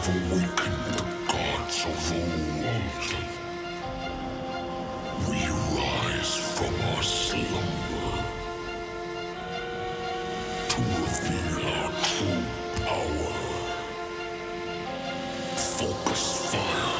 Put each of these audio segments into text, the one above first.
have awakened the gods of old. We rise from our slumber to reveal our true power. Focus fire.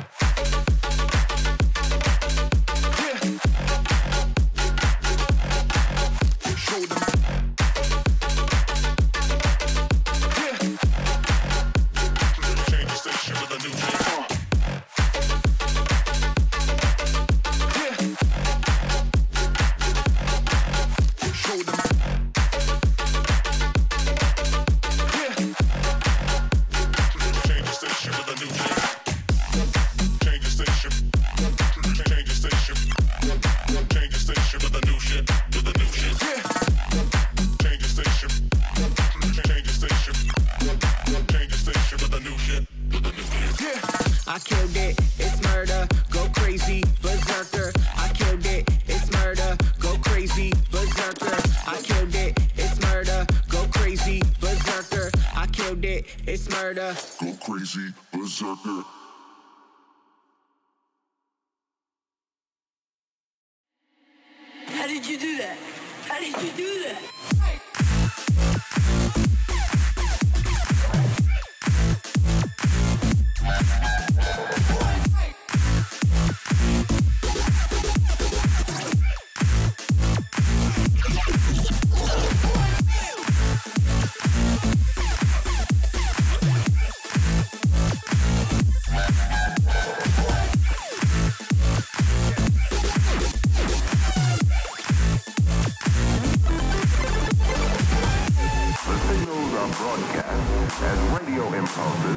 Crazy, berserker.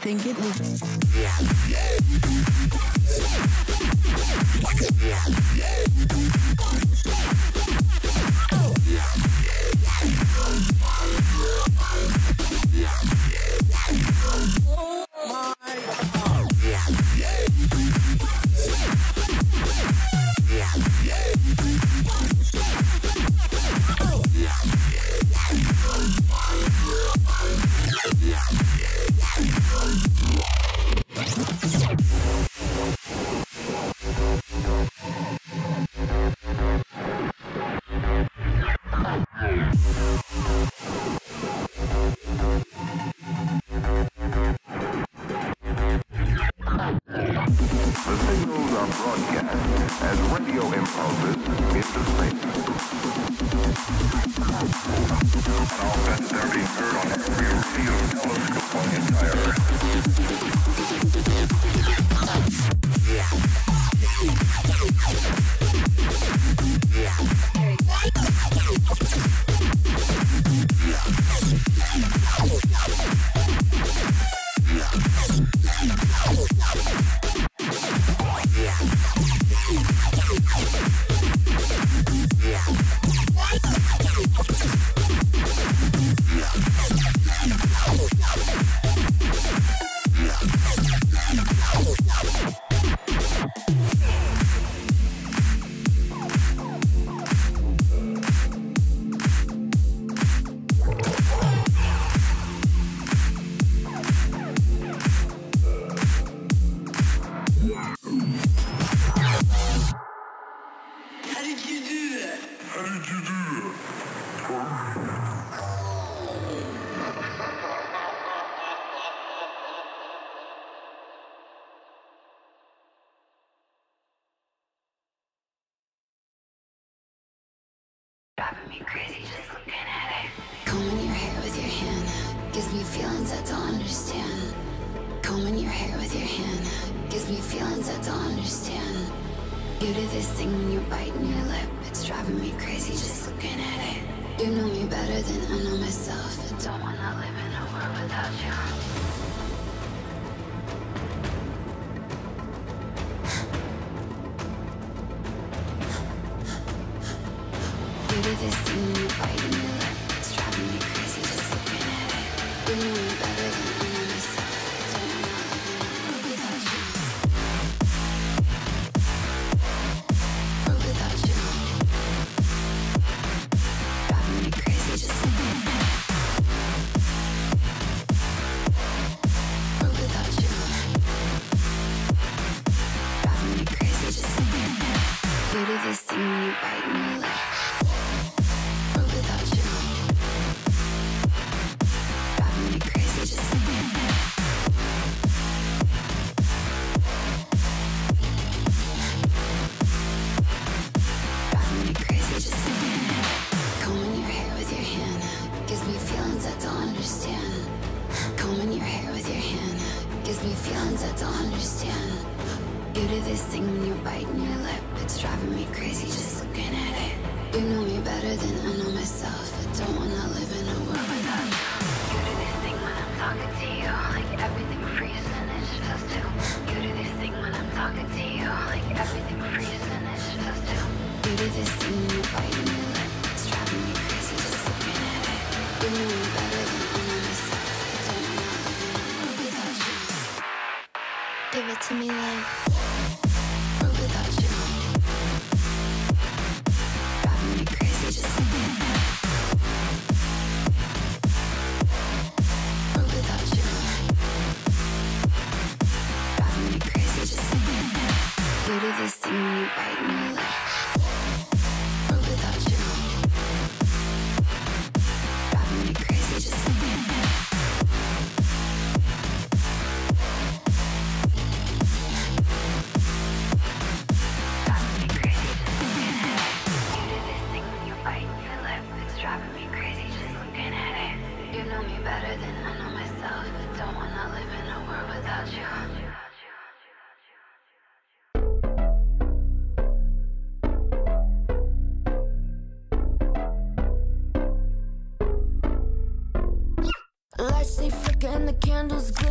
think it was?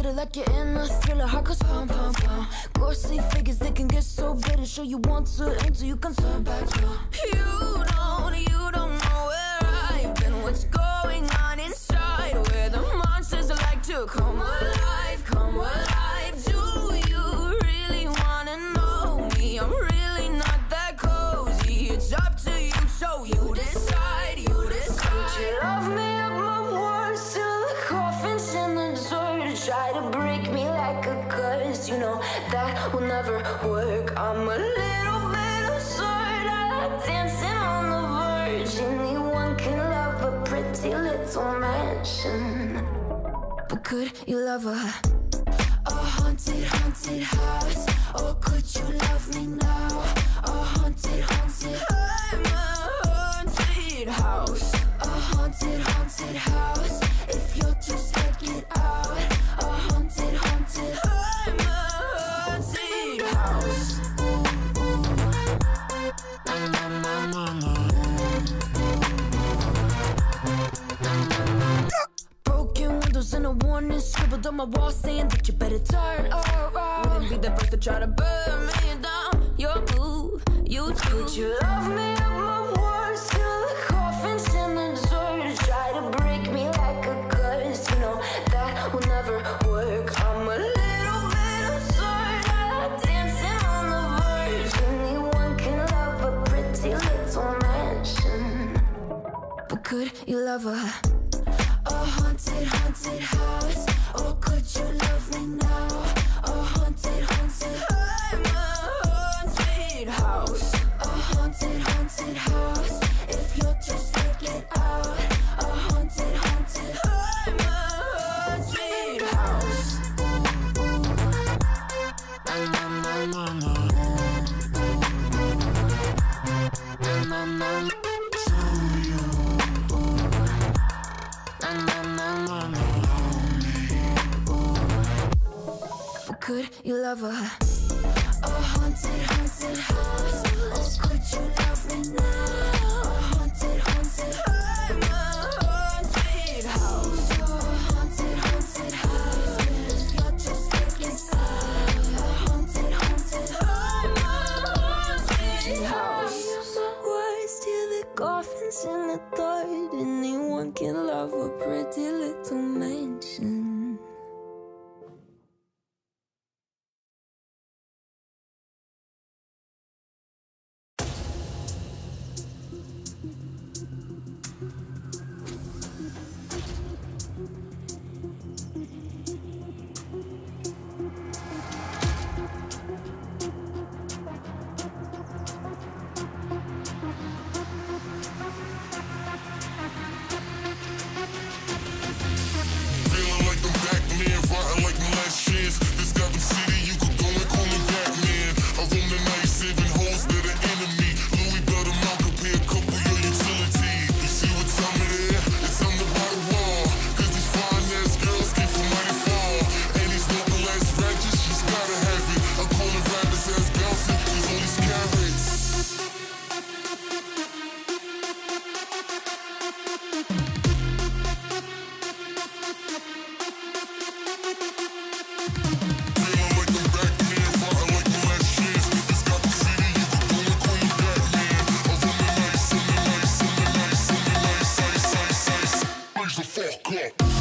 it like you're in a thriller. Heart goes pump, pump, pump. Ghostly figures, they can get so bitter. Show you want to enter, you can turn back. Yo. You don't, you don't know where I've been. What's going on inside? Where the monsters like to come alive. work. I'm a little bit of dancing on the verge. Anyone can love a pretty little mansion. But could you love a, a haunted, haunted house? Or could you love me now? A haunted, haunted I'm a haunted house. A haunted, haunted house. If you'll just take get out. A haunted, haunted I'm a haunted house. Windows and a warning scribbled on my wall saying that you better turn around. Wouldn't be the first to try to burn me down. Your move, you do. Would you love me at my worst? Could you love a a haunted, haunted house? Or could you love me now? A haunted, haunted I'm a haunted house. A haunted, haunted house. If you're just looking out, a haunted, haunted I'm a haunted house. Na na na na. Na could you love her? a haunted, haunted house? Or could you love me now? A haunted, haunted haunted house. A haunted, haunted you're inside, a haunted, haunted the coffin's in the dirt. Anyone can love a pretty little fuck up.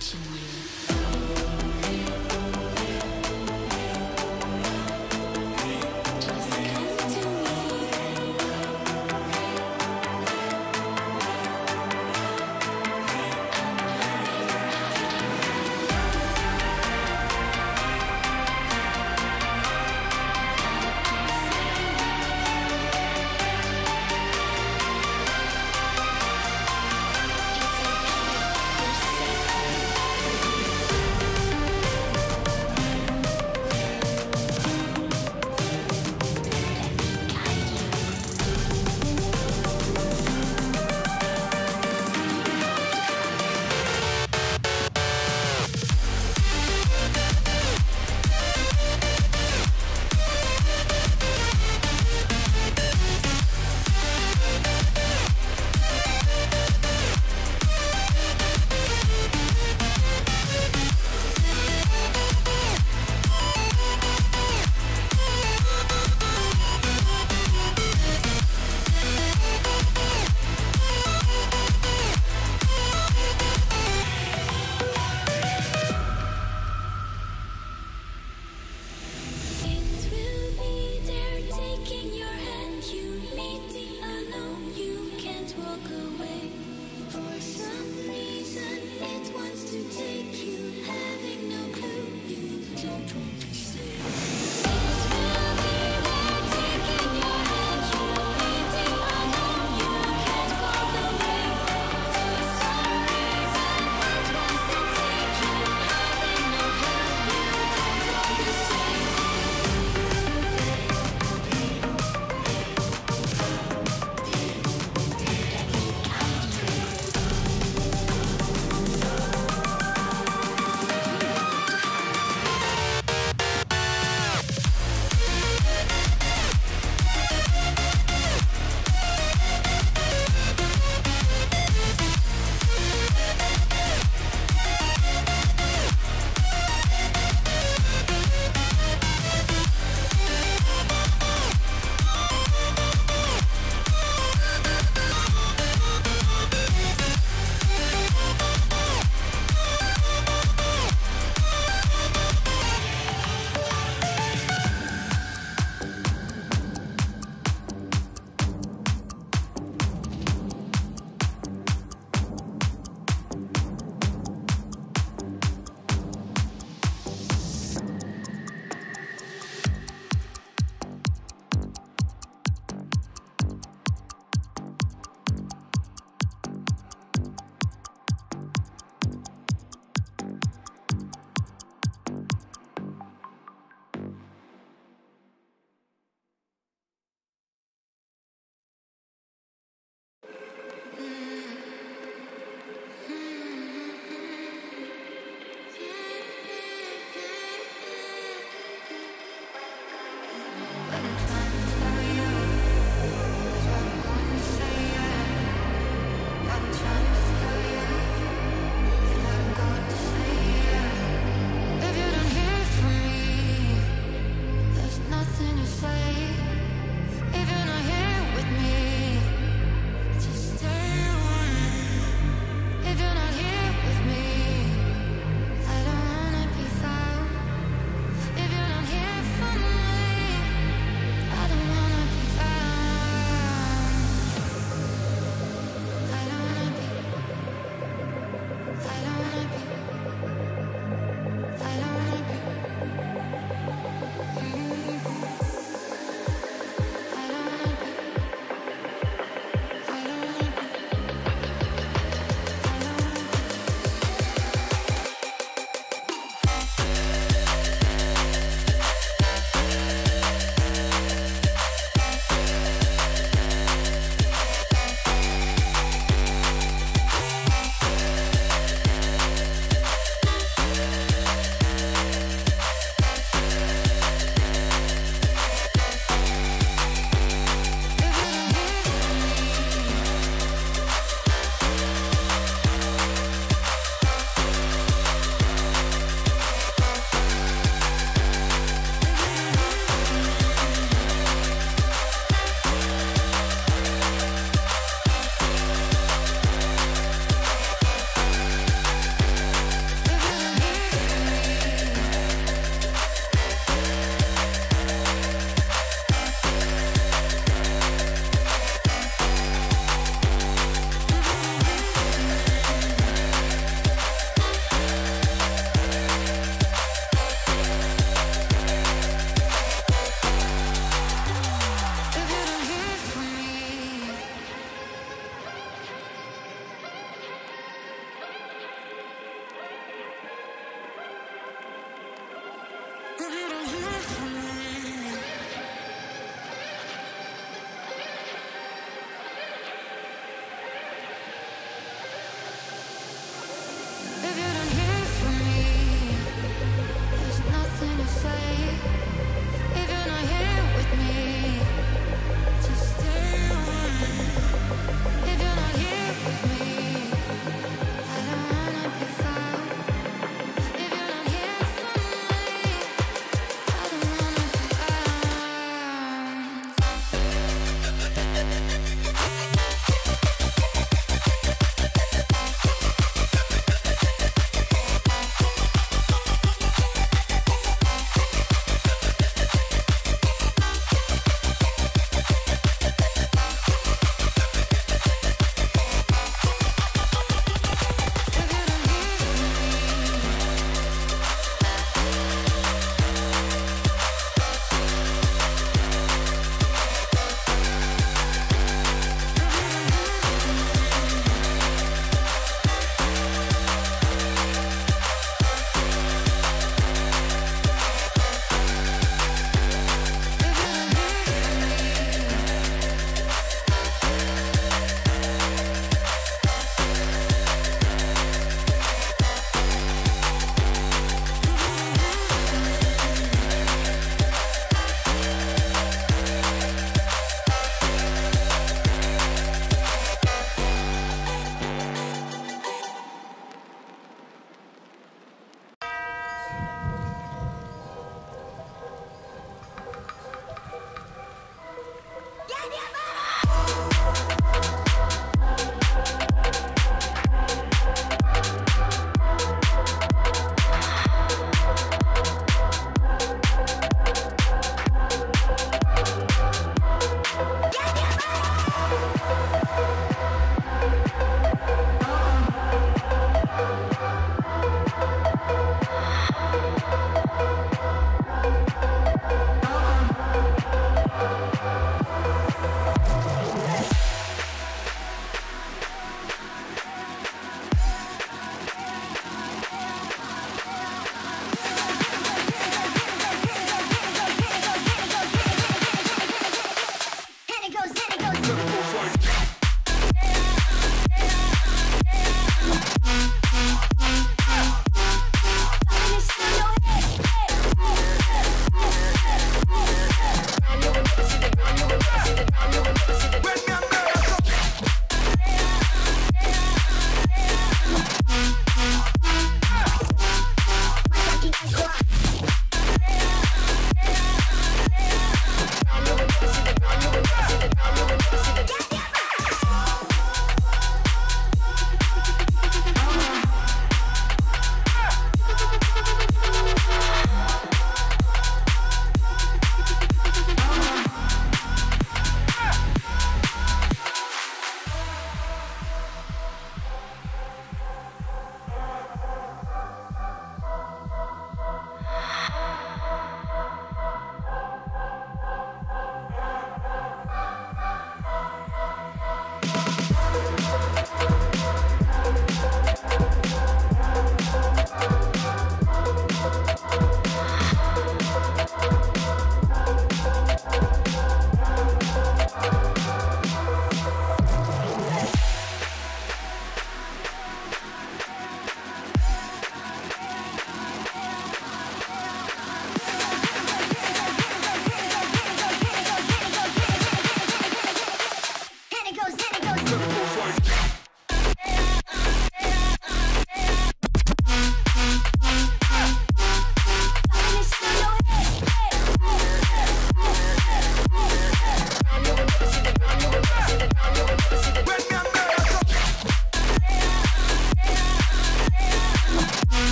Been